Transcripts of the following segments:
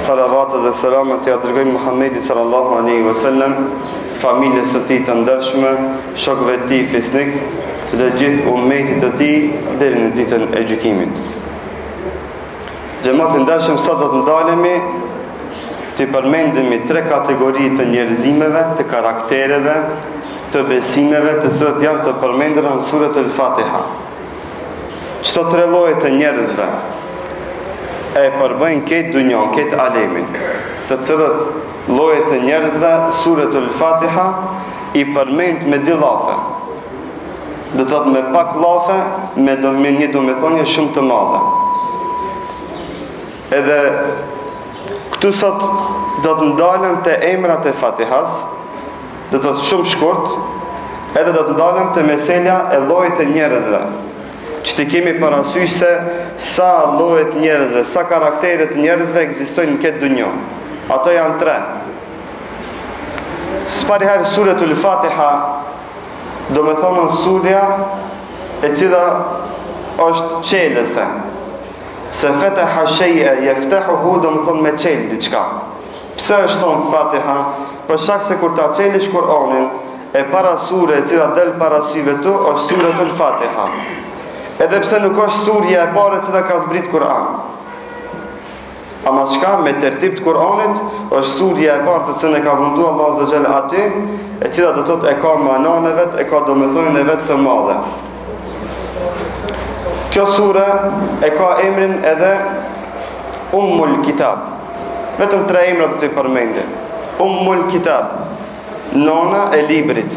Salavatet dhe selamet ja dërgojmë Muhammedit sallallahu alaihi wasallam, familjes së tij të ndershme, shokëve të tij fisnik dhe gjithë ummetit të tij deri në ditën e gjykimit. Xhamati ndershëm sot do të ndalemi t'i përmendim tre kategori të njerëzimeve, të karaktereve, të besimeve, të cilat janë të përmendura në suretul Fatiha. Këto tre lloje të njerëzve e përbëjnë këtë dunjon, këtë alemin, të cilët lloje të njerëzve, suretul Fatiha i përmend me dy llafe. Do të thotë me pak llafe, me një domethonje shumë të madhe. Edhe këtu sot do të ndalem te emrat e Fatihas, Do të thotë shumë shkurt, edhe do të ndalem te meselja e llojeve të njerëzve. Që t'i kemi parasysh se sa lloje të njerëzve, sa karaktere të njerëzve ekzistojnë në këtë dunjo. Ato janë tre. Së pari herë suretul Fatiha domethonë surja e cila është çelëse se feteha shej'e jeftehuhu domethonë me çelë diçka Pse është thonë Fatiha? Për shkak se kur ta çelish Kur'anin, e para sure e cila del para syve tu është Suratul Fatiha. Edhe pse nuk është surja e parë e cila ka zbrit Kur'an. Ama çka me tertip të Kur'anit është surja e parë të cilën e ka vendu Allah azze ve xhel aty e cila do të thotë e ka manan e vet e ka domethonien e vet të madhe Kjo sure e ka emrin edhe Ummul Kitab. Vetëm tre emra do t'i përmendi. Ummul Kitab, nona e librit.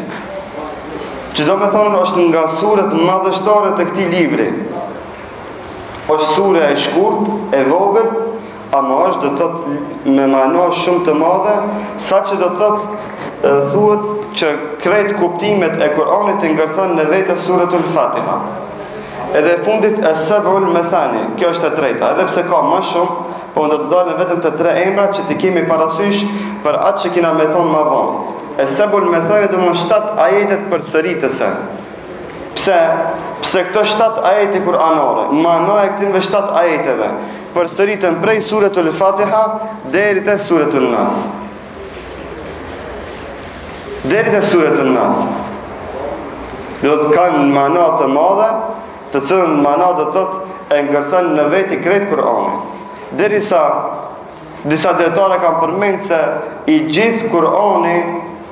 Që domethonë është nga suret madhështore të këtij libri. është sure e shkurt, e vogël, Amo është do të thotë me mano shumë të madhe, sa që do të thotë thuhet që krejt kuptimet e Kur'anit t'i ngërthen në vete suratul Fatiha. Edhe fundit es-Seb'ul Methani, kjo është e treta, edhe pse ka më shumë, po do të ndalem vetëm te tre emra që t'i kemi parasysh për atë që kina me thonë më vonë. Es-Seb'ul Methani domethonë shtat ajetet përsëritëse. Pse? Pse këto shtat ajete kuranore, mano e këtynve shtat ajeteve, përsëriten prej suretul Fatiha deri te suretul Nas. Deri te suretul Nas. Dhe kanë mana të madhe, të cilën mana do të thotë e ngërthen në veti krejt Kur'ani. Derisa disa dijetarë kanë përmend se i gjithë Kur'ani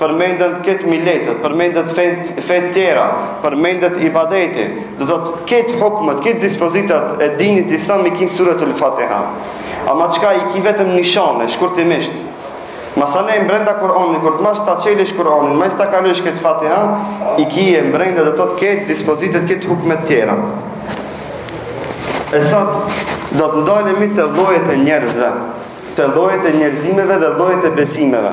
përmenden këta miletet, përmenden fetë, fetë tjera, përmendet ibadeti, domethanë, këto hukmet, këto dispozitat e dinit islam i ki në suretul Fatiha. Ama çka i ki vetëm nishane, shkurtimisht. Masanej mbrenda Kur'anit, kur të marrsh ta çelish Kur'anin, mas ta kalojsh këtë Fatiha, i ki mbrenda domethanë, këto dispozitat, këto hukmet tjera. E sot, do të ndalemi te llojet e njerëzve, te llojet e njerëzimeve dhe llojet e besimeve.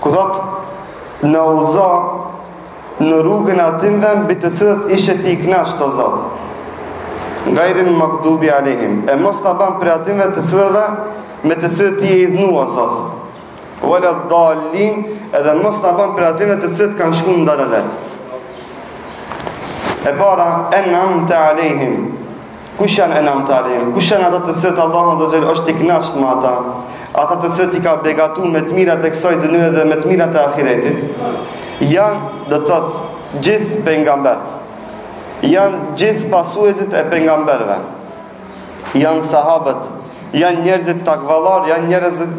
Ku thotë na udhëzo në rrugën e atyne mbi të cilët ishe ti i knaqt o Zot. Gajril magdubi alejhim, e mos na ban prej atyne të cilëve me të cilët ti je hidhnu o Zot. Veled dalin edhe mos na ban prej atyne të cilët kanë shku në dalalet. E para, enamte alejhim, Kush janë enamte alejhim? Kush janë ata të cilët Allahu azze ve xhel është i knaqt me ata? Ata të cilët i ka begatu me të mirat e kësoj dynje dhe me të mirat e ahiretit. Janë, do të thotë, gjithë pejgambert. Janë gjithë pasuesit e pejgamberëve. Janë sahabët, janë njerëzit takvallar, janë njerëzit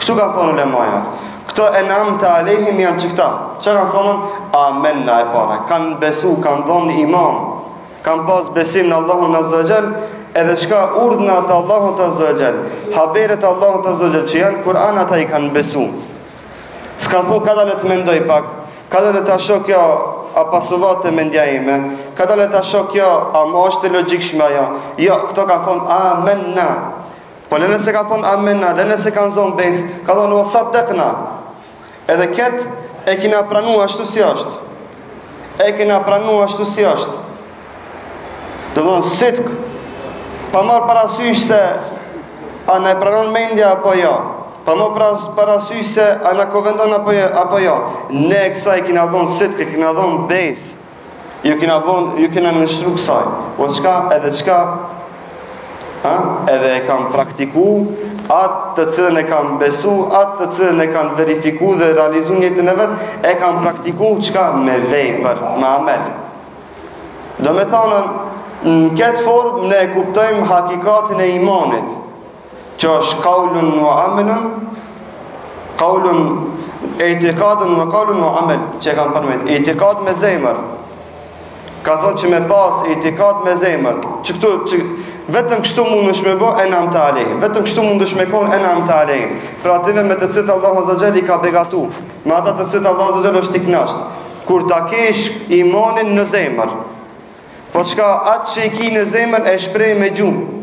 Kështu kanë thonë ulemaja. Këta enamte alejhim janë qe këta. Çka kanë thonë? Amenna e para. Kanë besu, kanë dhonë iman. Kanë pas besim në Allahun azze ve xhel. Edhe çka urdhnat e Allahut azze ve xhel. Haberet e Allahut azze ve xhel që janë, Kur'an ata i kanë besu. S'kanë thonë kadale të mendoj pak. Kadale ta shoh kjo a pasovat te mendja ime. Kadale ta shoh kjo a më është e logjikshme a jo. Jo, këta kanë thonë amenna. Po lene se kanë thonë amenna, lene se kanë zonë besë, kanë thonë ve saddakna. Edhe ketë e kina pranu ashtu si është. E kina pranu ashtu si është. Domethonë sidk, pa marrë parasysh se a na e pranon mendja apo jo. Pa marrë parasysh se a na konvenon apo jo. Apo jo. Ne kësaj i kina dhonë sidk, i kina dhonë besë. Ju kina bon, ju kina nënshtru kësaj. Po çka edhe çka, ha? edhe e kanë praktiku, atë të cilën e kanë besu, atë të cilën e kanë verifiku dhe realizu në jetën e vet, e kanë praktiku çka me vepër me amel. Domethanë, në ketë formë ne kuptojmë hakikatin e imanit, Kjo është kaulun wa amelun, kaulun itikadun wa kaulun wa amel, që e kam përmend. Itikad me zemër. Ka thonë që me pas itikad me zemër. Qe këtu qe vetëm kështu mundesh me u bë enamte alejhim. Vetëm kështu mundesh me kon enamte alejhim. Prej atyne me të cilët Allahu azze ve xhel i ka begatu, me ata të cilët Allahu azze ve xhel është i knaqt. Kur ta kesh imanin në zemër, Po çka atë që i ki në zemër e shpreh me gjuhë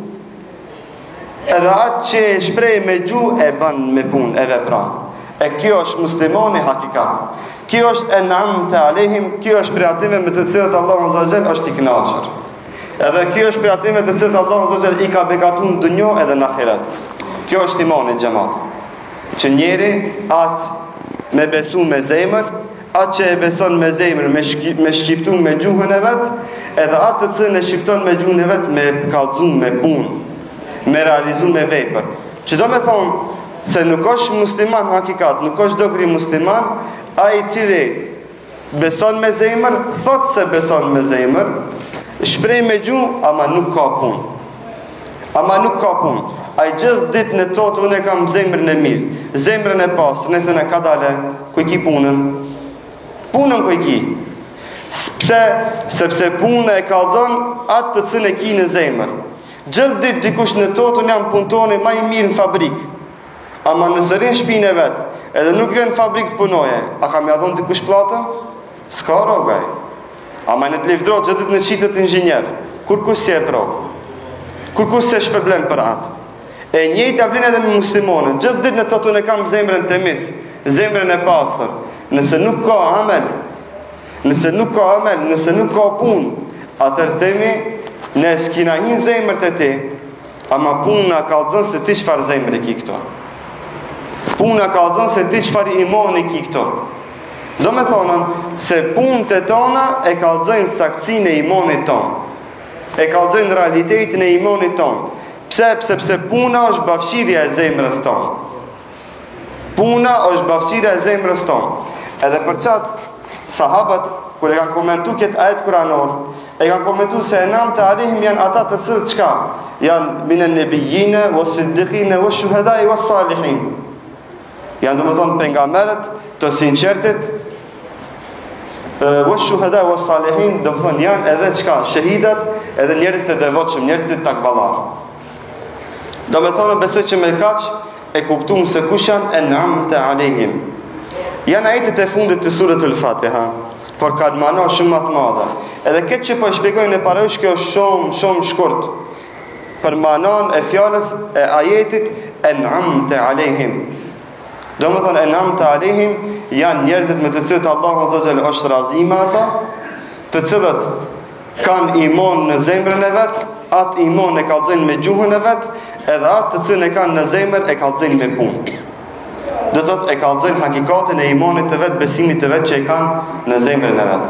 Edhe atë që e shpreh me gjuhë e ban me punë e vepra E kjo është muslimoni hakikat Kjo është en'amte alejhim Kjo është prej atyve me të cilët Allahu azze ve xhel është i knaqur Edhe kjo është prej atyve të cilët Allahu azze ve xhel i ka begatu n'dynjo edhe në ahiret Kjo është imani xhemat Që njeri atë me besu me zemër atë që e beson me zemër, me shqip, me shqiptu me gjuhën e vet, edhe atë të cilën e shqipton me gjuhën e vet me kallxu me punë, me realizu me vepër. Që domethonë se nuk është musliman hakikat, nuk është dogri musliman, ai i cili beson me zemër, thot se beson me zemër, shpreh me gjuhë, ama nuk ka punë. Ama nuk ka punë. Ai gjithë ditë ne t'thotë unë e kam zemrën e mirë, zemrën e pastër, ne themi kadale ku i ki punën. Punën ku i ki. Sepse sepse puna e kallzon atë të cilën e ki në zemër. Gjithë ditë dikush ne t'thotë unë jam punëtori ma i mirë në fabrikë. Ama nëse rrin n'shpinë e vet, edhe nuk vjen në fabrikë të punoje, a ka m'ia dhon dikush platën? S'ka rrogë ai. Ama ne t'livdrohet gjithë ditë ne shitet inxhinjer. Kurkush s'i jep rrogë? Kurkush s'e shpërblen për atë? E njëjta vlin edhe me muslimonin. Gjithë ditë ne t'thotë unë e kam zemrën të mirë, zemrën e pastër. Nëse nuk ka amel, nëse nuk ka amel, nëse nuk ka punë, atherë themi, ne s'kina hi në zemër të ti, ama puna kallzon se ti çfarë zemre i ki këtu. Puna kallzon se ti çfarë imoni ki këtu. Domethonë se punët e tona e kallzojnë saktësinë e imonit tonë. E kallzojnë realitetin e imonit tonë. Pse, pse, pse puna është pasqyra e zemrës tonë. Puna është pasqyra e zemrës tonë. Edhe për qatë, sahabët, kur e kanë komentu këtë ajet kuranor, e kanë komentu se en'amte alejhim janë ata të cilët çka, janë minen nebijjine, ve siddikine, ve shuhedai, ve salihin. Janë domethonë pejgamberët të sinqertit Ve shuhada ve salihin Domethonë janë edhe çka Shehidat edhe njerëzit e devotshëm Njerëzit takvallarë Domethonë besoj që me kaq E kuptum se kush janë en'amte alejhim Janë ajetet e fundit të suretul Fatiha Por kanë mano shumë ma të madhe Edhe këtë që po e shpjegojmë e parësh kjo shumë, shumë shkurt për manon e fjalës e ajetit en'amte alejhim. Domethonë en'amte alejhim janë njerëzit me të cilët Allahu azze ve xhel është razi me ata, të cilët kanë iman në zemrën e vet, atë iman e kallxojnë me gjuhën e vet, edhe atë të cilën e kanë në zemër e kallxojnë me punë. Do thotë e kallxojnë hakikatin e imanit të vet, besimit të vet që e kanë në zemrën e vet.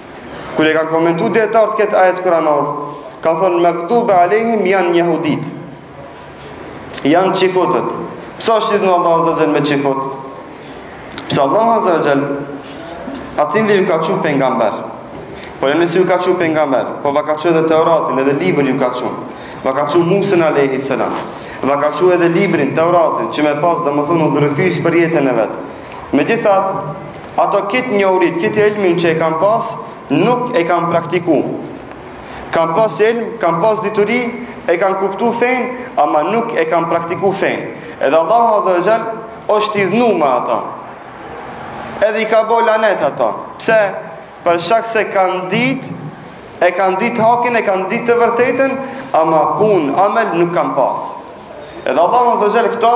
Kur e kanë komentu dijetarët këtë ajet kuranor, kanë thonë magdubi alejhim janë jehudit. Janë çifutët. Pse është idhnu Allahu azza wa jall me çifut? Pse Allahu azza wa jall atyne ju ka çu pejgamber. Po e si ju ka çu pejgamber, po va ka çu edhe Teuratin, edhe librin ju ka çu. Va ka çu Musën alayhi salam. Va ka çu edhe librin Teuratin, që me pas domethënë udhërrëfyes për jetën e vet. Megjithatë, ata kit njohuri, kit ilm që e kanë pas, nuk e kanë praktiku. Kanë pas ilm, kanë pas dituri, e kanë kuptu fenë, ama nuk e kanë praktiku fenë. Edhe Allah Azza ve Xhel është idhnu me ata. Edhe i ka bo lanet ata. Pse? Për shak se kanë ditë, e kanë ditë hakin, e kanë ditë të vërtetën, ama punë, amel nuk kanë pas. Edhe Allah Azza ve Xhel këta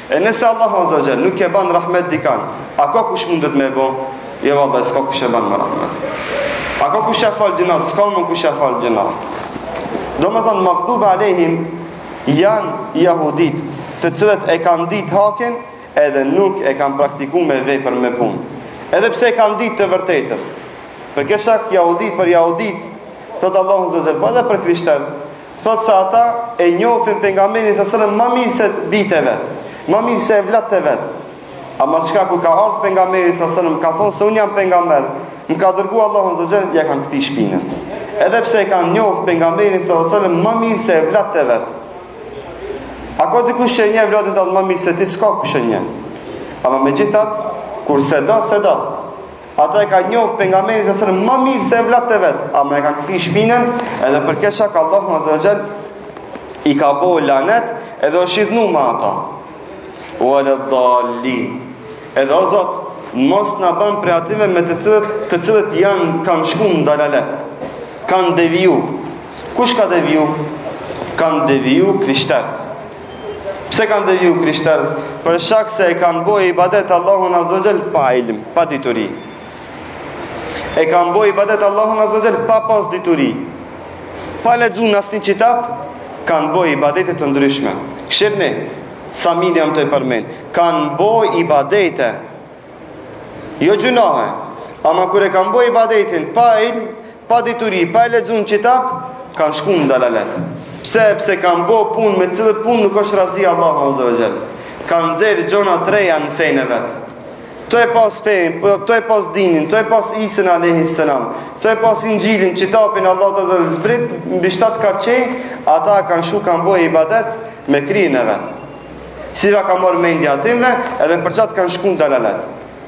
E nëse Allahu Azza wa Jall nuk e ban rahmet dikan, a ka kush që mundet me e bo? Jo valla, s'ka kush e ban me rahmet. A ka kush e fal gjynahet? S'ka kush e fal gjynahet. Domethonë, magdubi alejhim janë jahudit të cilët e kanë ditë hakin edhe nuk e kanë praktiku me vepër me punë. Edhe pse e kanë ditë të vërtetën. Për kët shkak jahudit për jahudit, thotë Allahu Azza wa Jall, po edhe për krishterët, Thotë se ata e njofin pejgamberin alejhi selam ma mirë se bijtë e vet, ma mirë se evlatët e vet. Ama çka kur ka ardh pejgamberi alejhi selam ka thonë se un jam pejgamber, më ka dërgu Allahu azza ve xhel ja kanë kthy shpinën. Edhe pse e kanë njof pejgamberin alejhi selam ma mirë se evlatët e vet. A ka dikush që e njeh evladin tënd ma mirë se ti? S'ka kush e njeh. Ama megjithatë, kur s'e do, s'e do. Ata e kanë njof pejgamberin alejhi selam ma mirë se evlatët e vet, ama ia kanë kthy shpinën, edhe për kët shkak Allahu azza ve xhel i ka bo lanet, edhe osht idhnu me ata. Ve led-dalin. Edhe o Zot, mos na ban prej atyne me të cilët, të cilët janë kanë shku në dalalet, kanë deviju. Kush ka deviju? Kanë deviju krishterët. Pse kanë deviju krishterët? Për shak se e kanë bo ibadet Allahun Azza ve Xhel pa ilm, pa dituri. E kanë bo ibadet Allahun Azza ve Xhel pa pas dituri. Pa lexu asni qitap, kanë bo ibadete të ndryshme. Kshyrni, sa mirë jam tu i përmen. Kanë bo ibadete. Jo gjynahe. Ama kur e kanë bo ibadetin pa ilm, Pa dituri, pa lexu në qitap, kanë shku në dalalet. Pse? Se kanë bo punë me cilat punë nuk është razi Allahu Azza wa Jall. Kanë nxjerr gjona të reja në fenë vet. Tu e pas fenë, po, tu e pas dinin, tu e pas Isën alayhi salam, tu e pas Inxhilin, qitapin e Allahut Azza wa Jall t'zbrit mbi shtat kat qiej, ata kanë shku kanë bo ibadet me kryen e vet. Si va ka marrë mendja atyne, edhe për qat kanë shku në dalalet.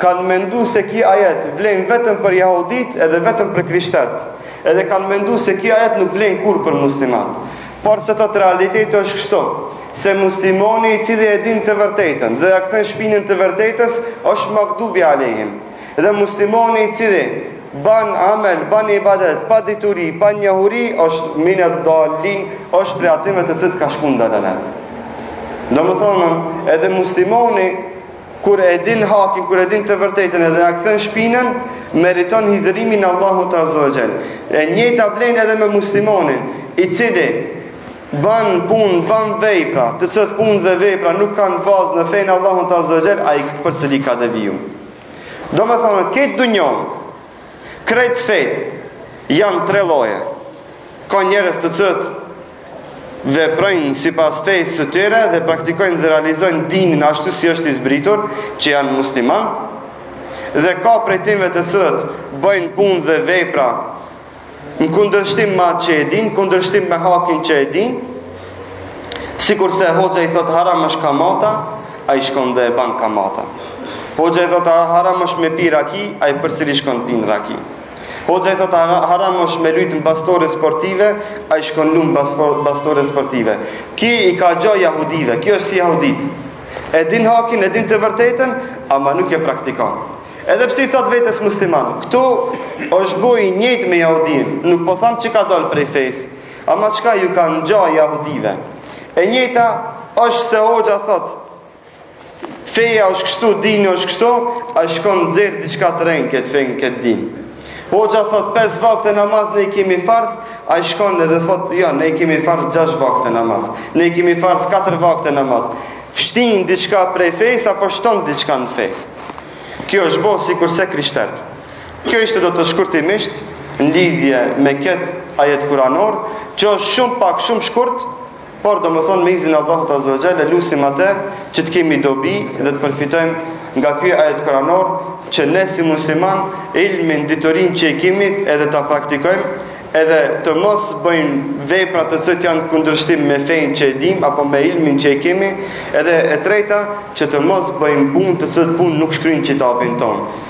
kanë mendu se ky ajet vlen vetëm për jahuditë edhe vetëm për krishterët edhe kanë mendu se ky ajet nuk vlen kurrë për muslimant porse tash realiteti është kështu se muslimoni i cili e din të vërtetën dhe ia kthen shpinën së vërtetës është magdubi alejhim dhe muslimoni i cili ban amel, ban ibadet, pa dituri, pa njohuri, është mined-dalin, është prej atyne të cilët kanë shku në dalalet. Domethonë, edhe muslimoni Kur e din hakin, kur e din të vërtetën edhe ia kthen shpinën, meriton hidhërimin e Allahut Azza wa Jall. E njëjta vlen edhe me muslimonin, i cili ban punë, ban vepra, të cilat punë dhe vepra nuk kanë bazë në fenë e Allahut Azza wa Jall, ai përsëri ka deviju. Domethonë, në këtë dunjo, krejt fetë, janë tre lloje. Ka njerëz të cilët veprojnë sipas fesë së tyre dhe praktikojnë dhe realizojnë dinin ashtu si është i zbritur, që janë muslimanët, dhe ka prej tynve të cilët bajnë punë dhe vepra në kundërshtim me atë që e din, kundërshtim me hakin që e din, sikurse hoxha i thotë haram është kamata, ai shkon dhe e ban kamatën. Hoxha i thotë haram është me pi raki, ai përsëri shkon pin raki. Hoxha i thotë haram është me lujt në bastore sportive, ai shkon lun në bastore sportive. Ky i ka gja jahudive, kjo është si jahuditë. E din hakin, e din të vërtetën, ama nuk e praktikon. Edhe pse i thotë vetes musliman, këtu është bo i njëjtë me jahudin, nuk po tham që ka dalë prej fesë, ama çka ju ka gja jahudive. E njëjta është se hoxha thotë, Feja është kështu, dini është kështu, ai shkon nxjerr diçka të re në këtë fe në këtë din. Hoxha thotë 5 vakte namaz ne i kemi farz, ai shkon edhe thotë jo, ne i kemi farz 6 vakte namaz, ne i kemi farz 4 vakte namaz. Fshin diçka prej fesë, apo shton diçka në fe. Kjo është bo sikurse krishterët. Kjo ishte d.m.th. shkurtimisht në lidhje me këtë ajet kuranor, që është shumë pak, shumë shkurt, Por domethonë me izën e Allahut Azza wa Jall e lusim atë që të kemi dobi dhe të përfitojmë nga ky ajet kuranor që ne si muslimanë ilmin diturinë që e kemi edhe ta praktikojmë edhe të mos bëjmë vepra të cilat janë në kundërshtim me fenë që e dim apo me ilmin që e kemi edhe e treta që të mos bëjmë punë të cilat punë nuk shkruhen në kitabin tonë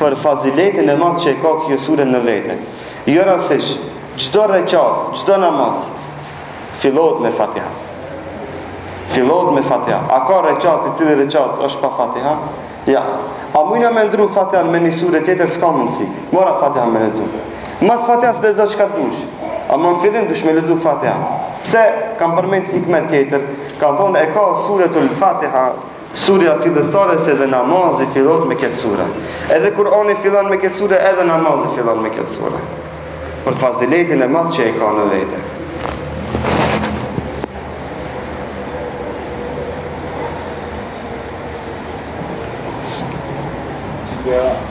për faziletin e madh që e ka kjo sure në vete. Jo rastësisht, çdo rekat, çdo namaz fillohet me Fatiha. Fillohet me Fatiha. A ka rekat i cili rekat është pa Fatiha? Jo. A mujna me ndrru Fatihan me një sure tjetër s'ka mundësi. Duhet Fatihan me lexu. Mas Fatihas lexo çka dush. Ama në fillim duhesh me lexu Fatihan. Pse kam përmend hikmet tjetër? Që thonë e ka suretul Fatiha Surja fillestare se dhe namazi fillot me këtë sure. Edhe Kur'ani fillon me këtë sure, edhe namazi fillon me këtë sure. Për faziletin e madh që e ka në vete. Yeah.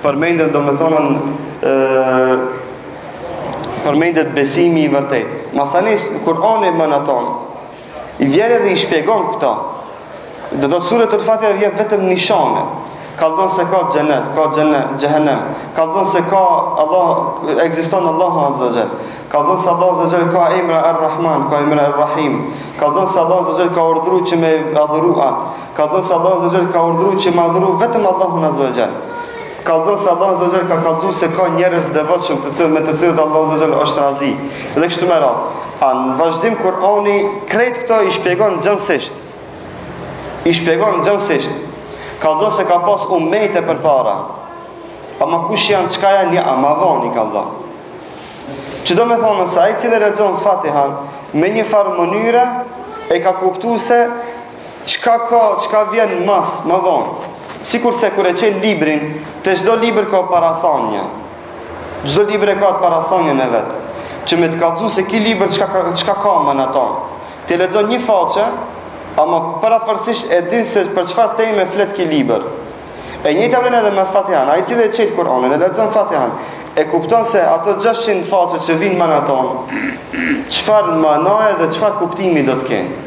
Përmendet domethënë ë përmendet besimi i vërtetë. Masanis Kur'ani më në tonë i vjen edhe i shpjegon këto. Do të thotë te Fatiha vjen vetëm nishane. Kallzon se ka xhenet, ka xhehenem. Kallzon se ka Allah ekziston Allahu Azza wa Kallzon se Allahu Azza wa ka emra Ar-Rahman, ka emra Ar-Rahim. Kallzon se Allahu Azza wa ka urdhëru që me adhuru atë. Kallzon se Allahu azza xal ka urdhëru që me adhuru vetëm Allahun azza xal. Kallzon se Allahu azza xal ka kallëzu se ka njerëz të devotshëm të cilët me të cilët Allahu azza xal është razi. Dhe kështu me radhë. A në vazhdim Kur'ani krejt këto i shpjegon gjerësisht. I shpjegon gjerësisht. Kallzon se ka pas ummete përpara. Po ama kush janë çka janë një amadhoni ka thënë. Që do me thonë nëse, ai i cili e lexon Fatihan, me një farë mënyre, e ka kuptu se Çka ka, çka vjen mas, më vonë. Sikur se kur e çel librin, te çdo libër ka parathanie. Çdo libër e ka atë parathanien e vet. Që me të kallëzu se ky libër çka ka, çka ka më në tonë. Ti e lexon një faqe, ama parafërsisht e din se për çfarë teme flet ky libër. E njëjta vlen edhe me Fatihan, ai i cili e çel Kur'anin, e lexon Fatihan, e kupton se ato 600 faqe që vijnë më në tonë, çfarë manaje dhe çfarë kuptimi do të kenë.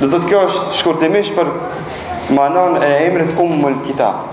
Dhe do të thotë kjo është shkurtimisht për manan e emrit Ummul Kitab.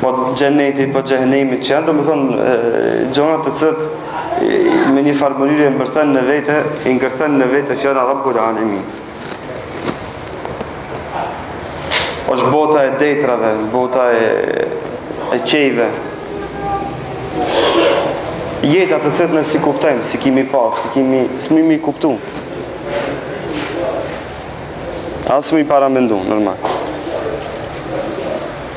po xheneti, po xhehenemi, që janë domethënë gjëra të cilat me një farë mënyre mbërthen në vete, i ngërthen në vete fjala Rabbul Alamin. Është bota e detrave, bota e e qiejve. Jeta të cilat ne s'i kuptojmë, s'i kemi pa, s'i kemi s'mujmë me i kuptu. As me i paramendu normal.